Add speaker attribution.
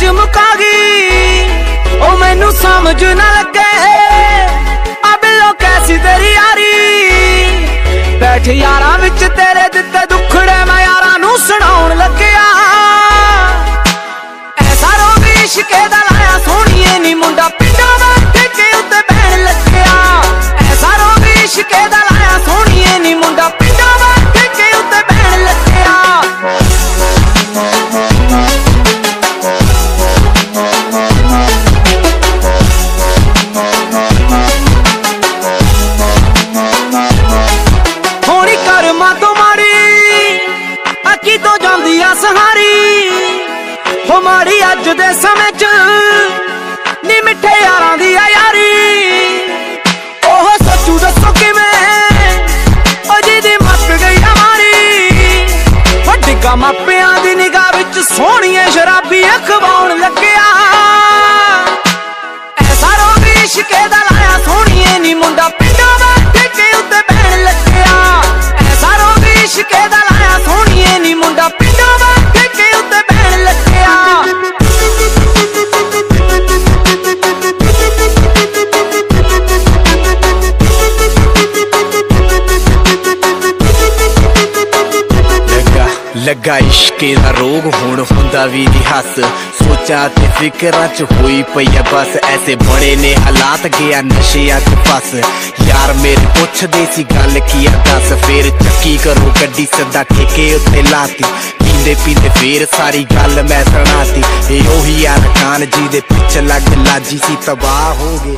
Speaker 1: ਚ ਮੁਕਾ ਗਈ। ਉਹ ਮੈਨੂੰ ਸਮਝ ਨਾ ਲੱਗੇ। ਆ ਬਿੱਲੋ ਕੈਸੀ ਤੇਰੀ ਯਾਰੀ। ਬੈਠ ਯਾਰਾਂ ਵਿੱਚ ਤੇਰੇ ਹੋਣੀ ਤੋਂ ਮਾਰੀ ਅੱਕੀ ਤੋਂ ਜਾਂਦੀ ਆ ਸਹਾਰੀ। ਹੋ ਮਾਰੀ ਅੱਜ ਦੇ ਸਮੇਂ 'ਚ, ਨੀ ਮਿੱਠੇ ਯਾਰਾਂ ਦੀ ਆ ਯਾਰੀ। ਉਹ ਸੱਚੂ ਦੱਸੋ ਕਿਵੇਂ, ਉਹ ਜਿਹਦੀ ਮੱਤ ਗਈ ਆ ਮਾਰੀ। ਵੱਡਿਕਾ ਮਾਪਿਆਂ ਦੀ ਨਿਗਾਹ ਵਿੱਚ ਸੋਹਣੀਏ ਸ਼ਰਾਬੀ ਅਖਵਾਉਣ
Speaker 2: ਲੱਗਾ ਇਸ਼ਕੇ ਦਾ ਰੋਗ, ਹੁਣ ਹੁੰਦਾ ਵੀ ਦੀ ਹੱਸ ਸੋਚਾਂ ਤੇ ਫਿਕਰਾਂ ਚ ਹੋਈ ਪਈ ਆ ਬਸ। ਐਸੇ ਬੜੇ ਨੇ ਹਾਲਾਤ, ਗਿਆ ਨਸ਼ਿਆਂ ਚ ਫਸ। ਯਾਰ ਮੇਰੇ ਪੁੱਛਦੇ ਸੀ ਗੱਲ ਕੀ ਆ, ਦੱਸ। ਫੇਰ ਚੱਕੀ ਕਰੋ ਗੱਡੀ ਸਿੱਧਾ ਠੇਕੇ ਉੱਤੇ ਲਾਤੀ। ਪੀਂਦੇ ਪੀਂਦੇ ਫੇਰ ਸਾਰੀ ਗੱਲ ਮੈਂ ਸੁਣਾਤੀ। ਇਹ ਉਹੀ ਆ ਰਕਾਨ ਜੀ ਦੇ ਪਿੱਛੇ ਲੱਗ ਲਾਜੀ ਸੀ, ਤਬਾਹ ਹੋ ਗਏ।